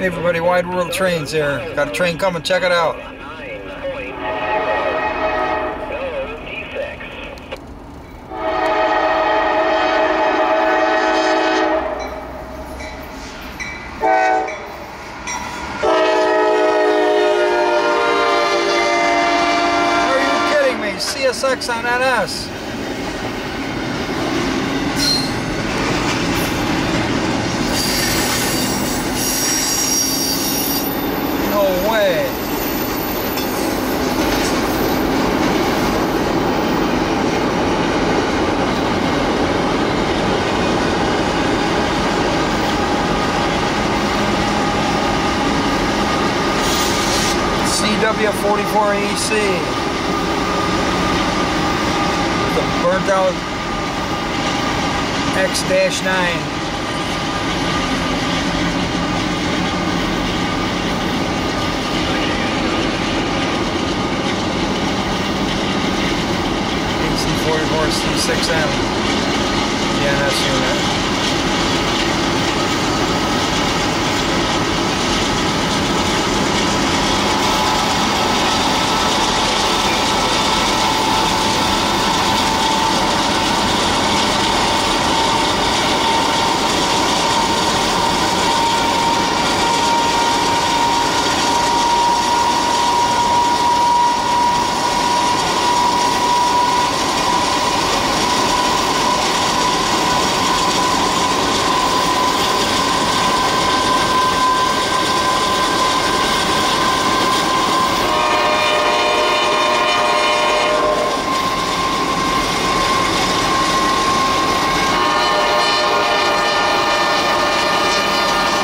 Hey everybody, Wide World Trains here. Got a train coming, check it out. Are you kidding me? CSX on NS. No way. CW44EC. The burnt out X-9. AC44 C6M DNS unit.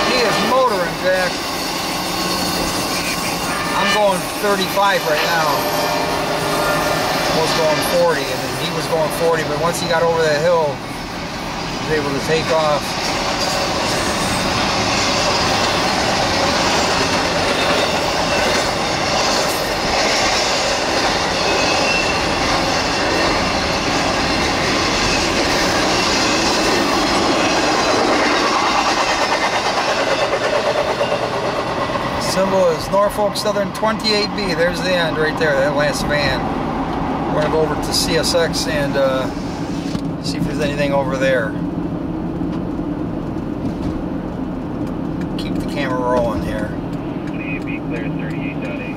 He is motoring, Jack. I'm going 35 right now. Was going 40, and then he was going 40, but once he got over that hill, he was able to take off. Is Norfolk Southern 28B. There's the end right there, that last van. We're gonna go over to CSX and uh, see if there's anything over there. Keep the camera rolling here. 28B clear 38.8.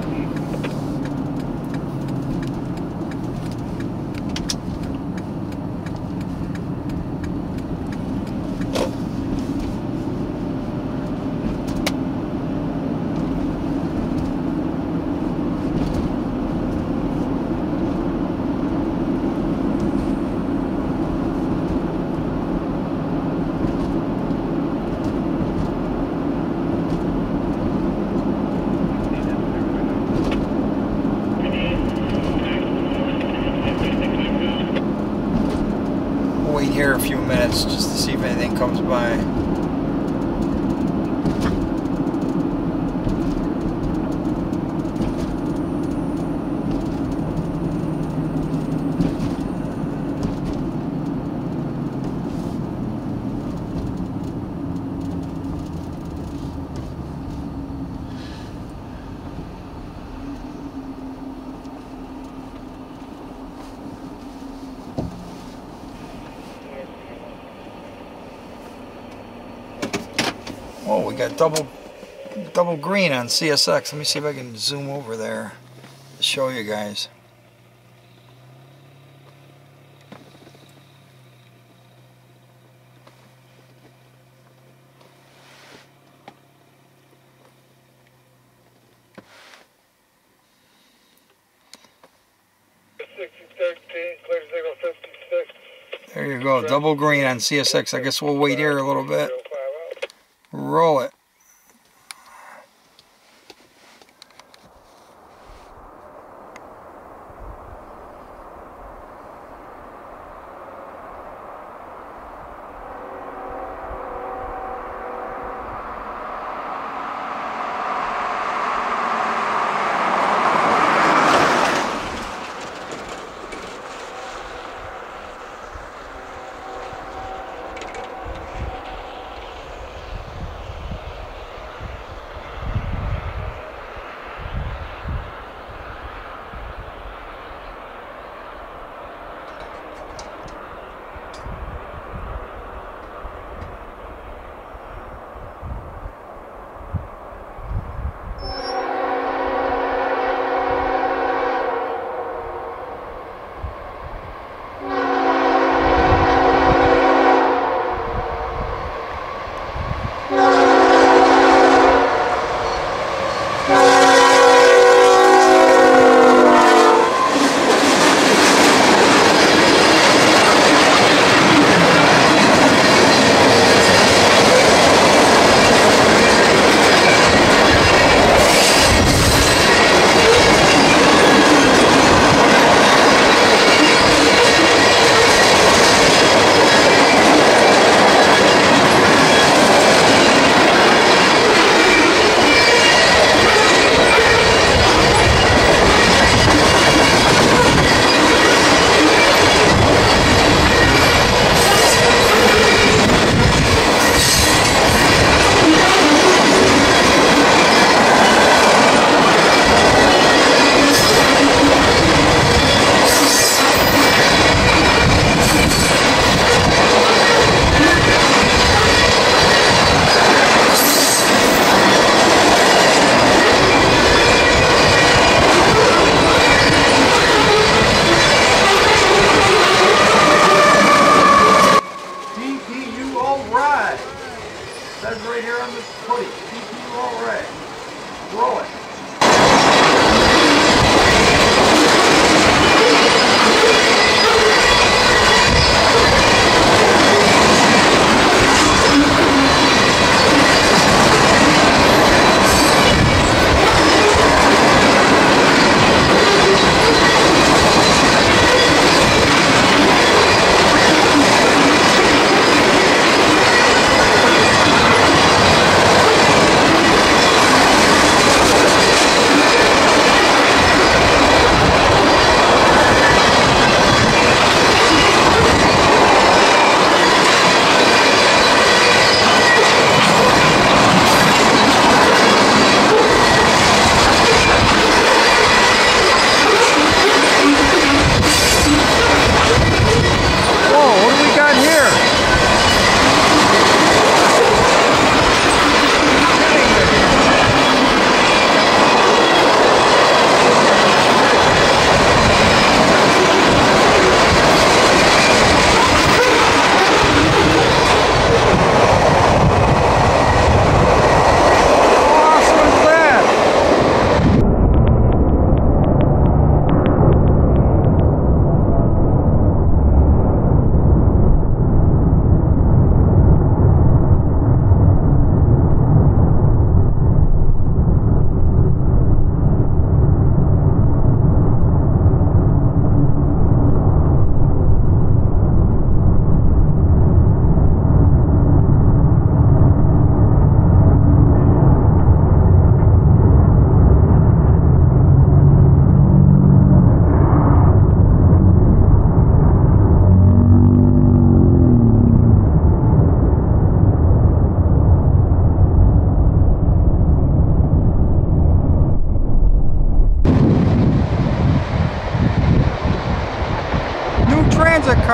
We'll wait here a few just to see if anything comes by. Oh, we got double double green on CSX. Let me see if I can zoom over there to show you guys. There you go, double green on CSX. I guess we'll wait here a little bit. Roll it.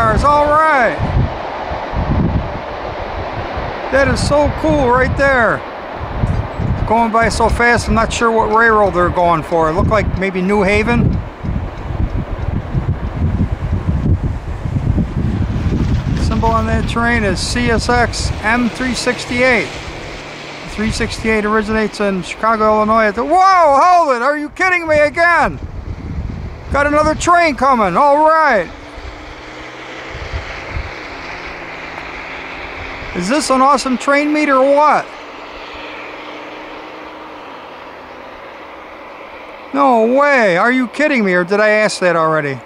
Cars. All right. That is so cool right there. Going by so fast, I'm not sure what railroad they're going for. It looked like maybe New Haven. Symbol on that train is CSX M368. 368 originates in Chicago, Illinois. Whoa, hold it! Are you kidding me again? Got another train coming. All right. Is this an awesome train meet or what? No way. Are you kidding me or did I ask that already?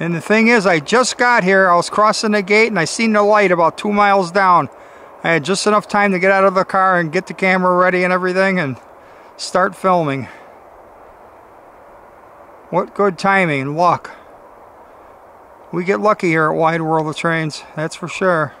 And the thing is, I just got here. I was crossing the gate and I seen the light about two miles down. I had just enough time to get out of the car and get the camera ready and everything and start filming. What good timing and luck. We get lucky here at Wide World of Trains, that's for sure.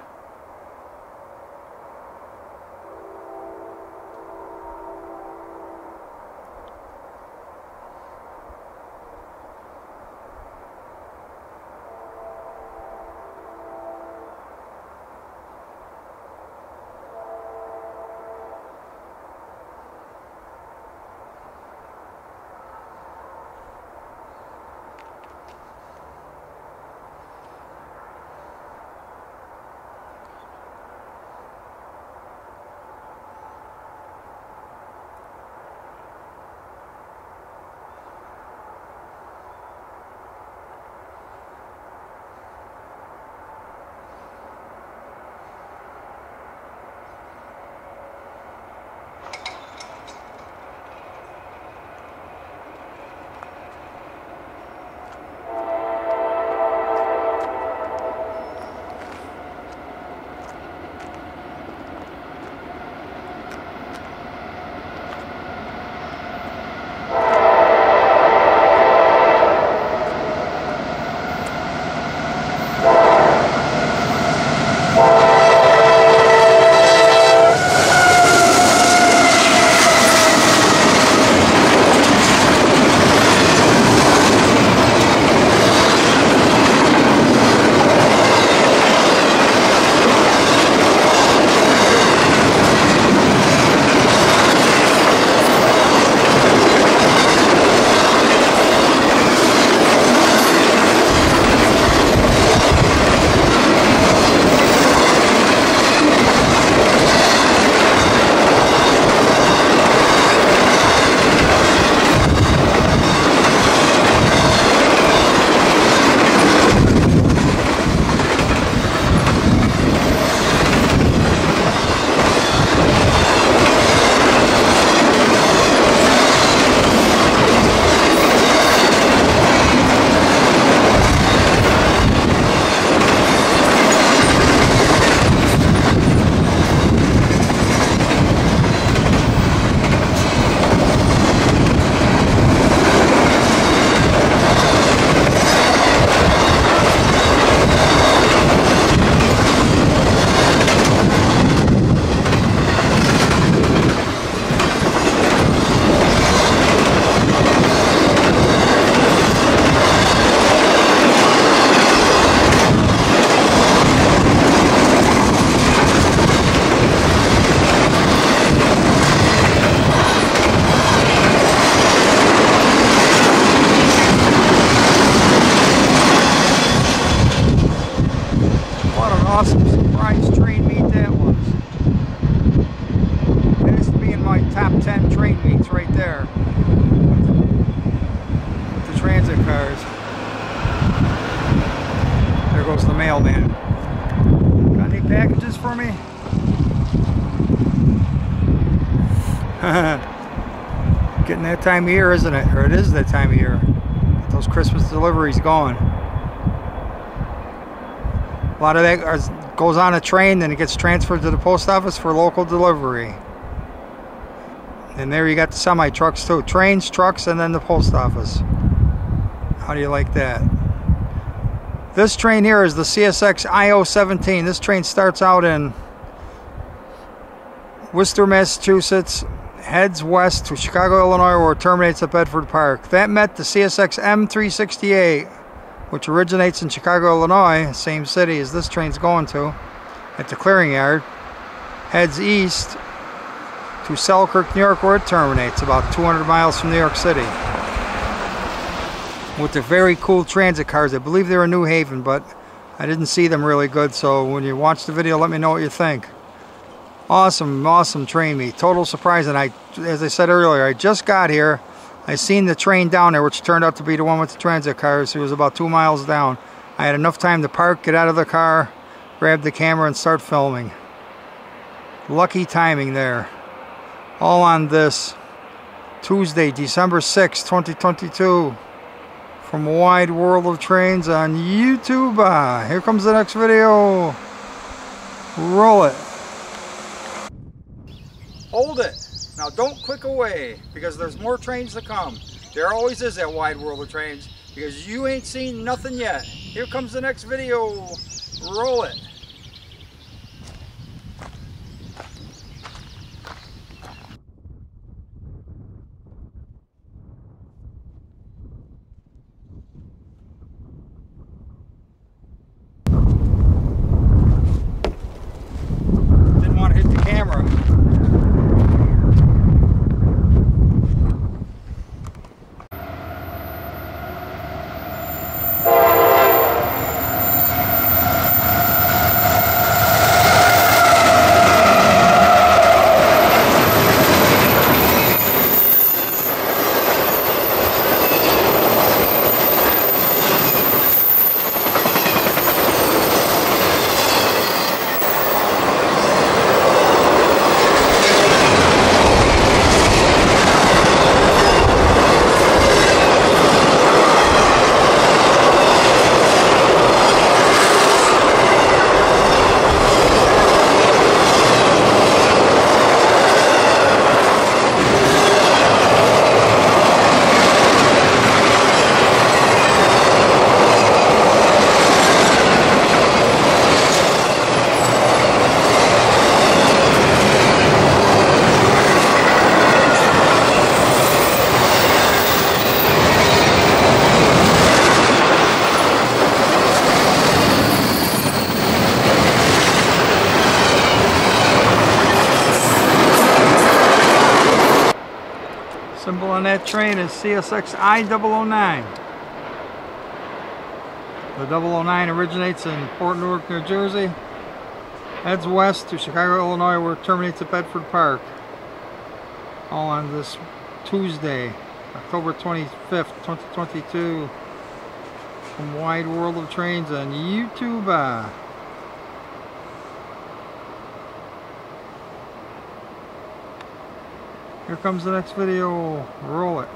Getting that time of year, isn't it? Or it is that time of year. Get those Christmas deliveries going. A lot of that goes on a train, then it gets transferred to the post office for local delivery. And there you got the semi trucks too. Trains, trucks, and then the post office. How do you like that? This train here is the CSX IO17. This train starts out in Worcester, Massachusetts, heads west to Chicago, Illinois, where it terminates at Bedford Park. That met the CSX M368, which originates in Chicago, Illinois, same city as this train's going to, at the clearing yard. Heads east to Selkirk, New York, where it terminates, about 200 miles from New York City. With the very cool transit cars. I believe they're in New Haven, but I didn't see them really good, so when you watch the video, let me know what you think. Awesome, awesome train meet. Total surprise, and I, as I said earlier, I just got here. I seen the train down there, which turned out to be the one with the transit cars. It was about two miles down. I had enough time to park, get out of the car, grab the camera, and start filming. Lucky timing there. All on this Tuesday, December 6, 2022 from Wide World of Trains on YouTube. Uh, here comes the next video. Roll it. Hold it. Now don't click away because there's more trains to come. There always is that Wide World of Trains because you ain't seen nothing yet. Here comes the next video. Roll it. Didn't want to hit the camera. Symbol on that train is CSX I-009. The 009 originates in Port Newark, New Jersey, heads west to Chicago, Illinois, where it terminates at Bedford Park. All on this Tuesday, October 25th, 2022, from Wide World of Trains on YouTube. Uh, Here comes the next video. Roll it.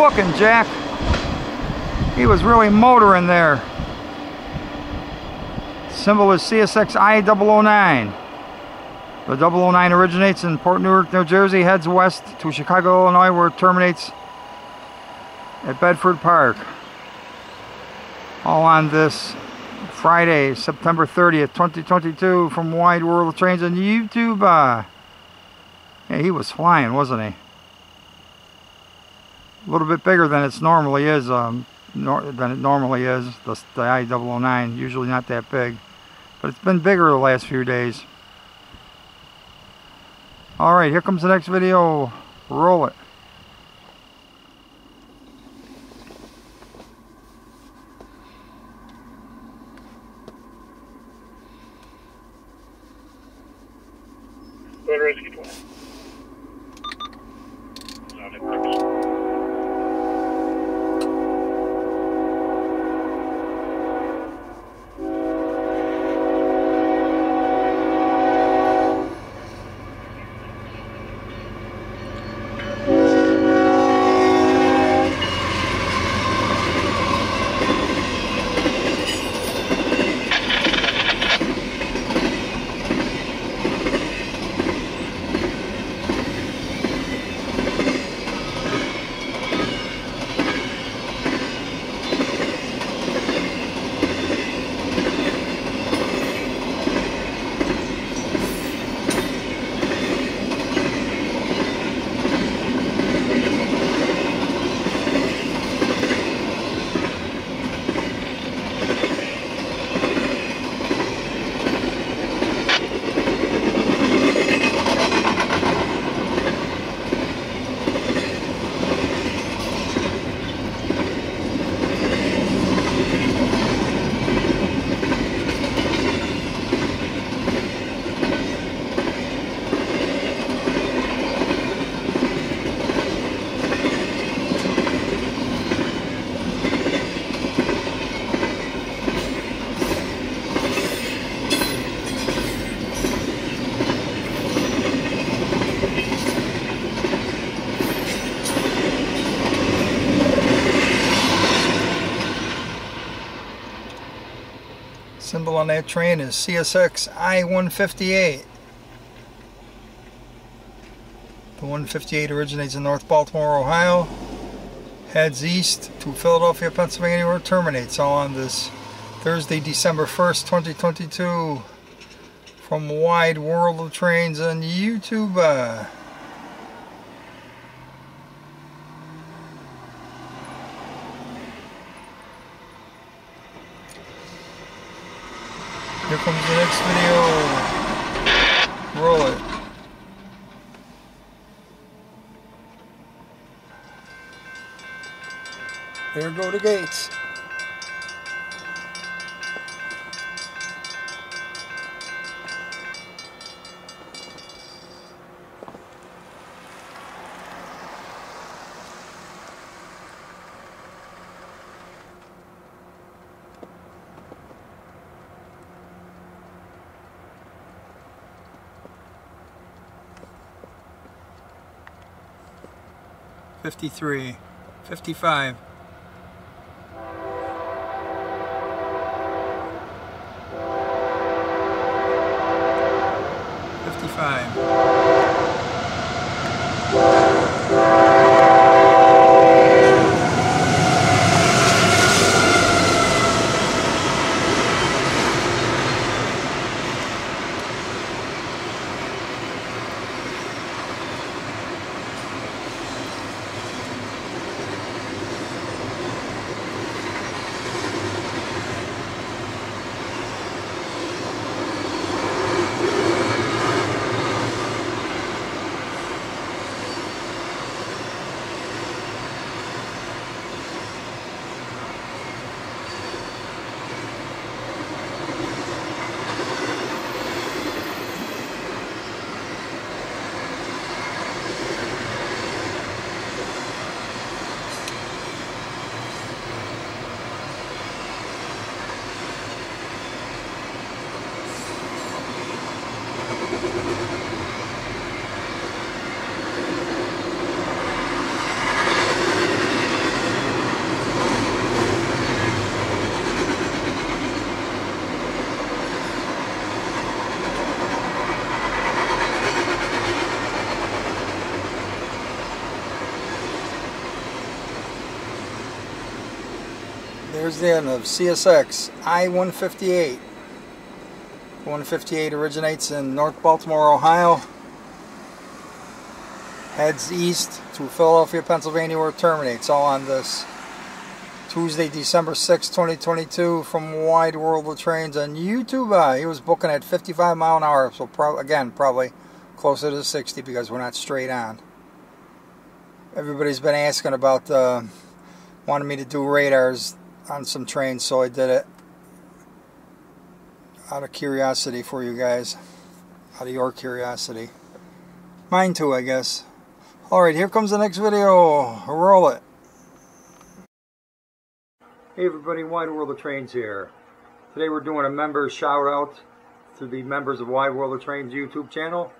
Whoa, booking, Jack. He was really motoring there. Symbol is CSX I-009. The 009 originates in Port Newark, New Jersey, heads west to Chicago, Illinois, where it terminates at Bedford Park. All on this Friday, September 30th, 2022, from Wide World of Trains on YouTube. Uh, yeah, he was flying, wasn't he? A little bit bigger than it normally is. Um, nor, than it normally is. The, the I-009 usually not that big, but it's been bigger the last few days. All right, here comes the next video. Roll it. On that train is CSX I-158. The 158 originates in North Baltimore, Ohio, heads east to Philadelphia, Pennsylvania, where it terminates on this Thursday, December 1st, 2022 from Wide World of Trains on YouTube. Uh, Here video. Roll it. There go the gates. 53, 55, There's the end of CSX I-158. 158 originates in North Baltimore, Ohio. heads east to Philadelphia, Pennsylvania, where it terminates. All on this Tuesday, December 6, 2022, from Wide World of Trains on YouTube. Uh, he was booking at 55 mile an hour, so pro- again, probably closer to 60 because we're not straight on. Everybody's been asking about uh, wanting me to do radars on some trains, so I did it out of curiosity for you guys, out of your curiosity. Mine too, I guess. Alright, here comes the next video. Roll it. Hey everybody, Wide World of Trains here. Today we're doing a member shout out to the members of Wide World of Trains YouTube channel.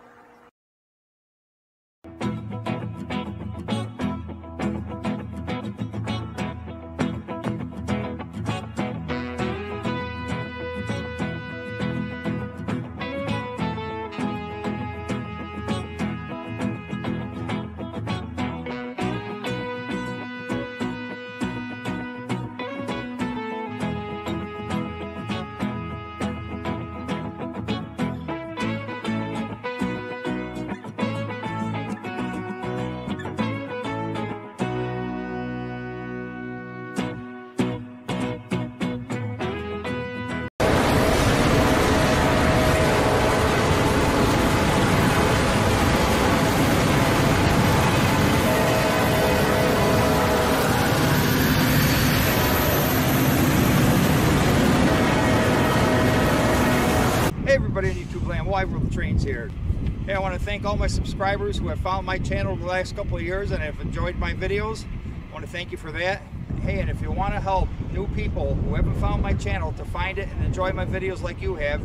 Here. Hey, I want to thank all my subscribers who have found my channel over the last couple of years and have enjoyed my videos. I want to thank you for that. Hey, and if you want to help new people who haven't found my channel to find it and enjoy my videos like you have,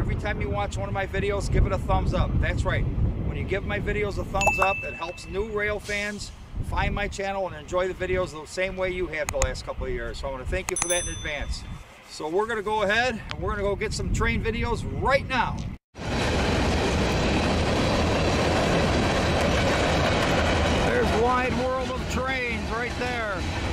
every time you watch one of my videos, give it a thumbs up. That's right. When you give my videos a thumbs up, it helps new rail fans find my channel and enjoy the videos the same way you have the last couple of years. So I want to thank you for that in advance. So we're going to go ahead and we're going to go get some train videos right now. wide world of trains right there.